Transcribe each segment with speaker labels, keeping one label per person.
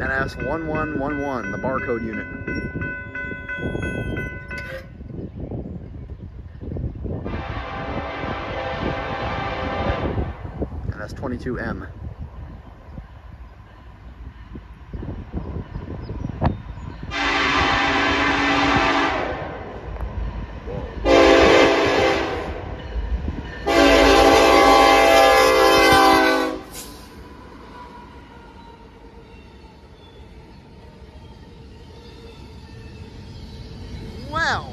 Speaker 1: NS1111, the barcode unit. NS22M. Wow.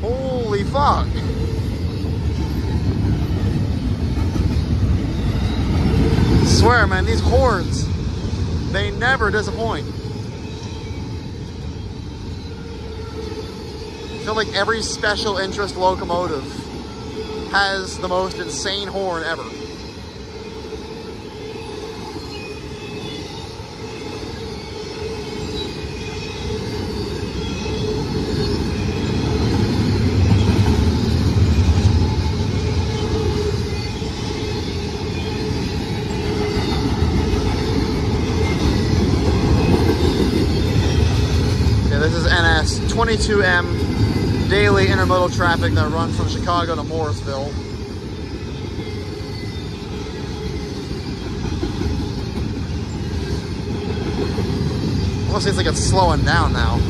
Speaker 1: Holy fuck. Swear, man, these horns, they never disappoint. I feel like every special interest locomotive has the most insane horn ever. Yeah, this is NS 22M daily intermodal traffic that runs from Chicago to Morrisville. Almost seems like it's slowing down now.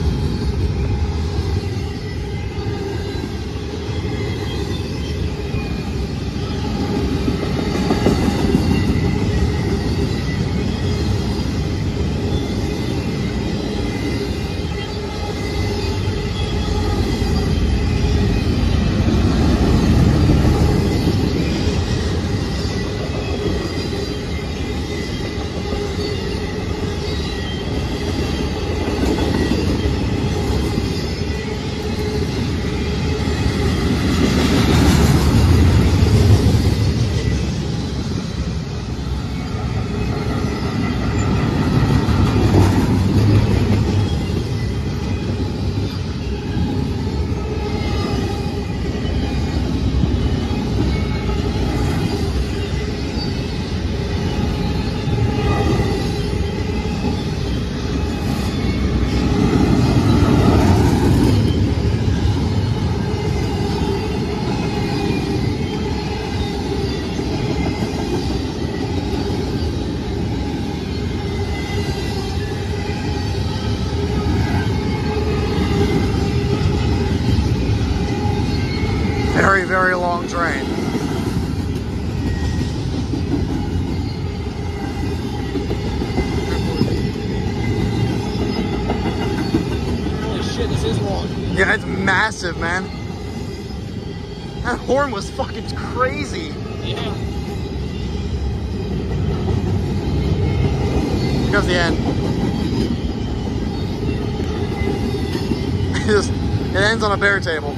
Speaker 1: Very, very long train.
Speaker 2: Holy shit, this is long.
Speaker 1: Yeah, it's massive, man. That horn was fucking crazy.
Speaker 2: Yeah.
Speaker 1: Here comes the end. it, just, it ends on a bare table.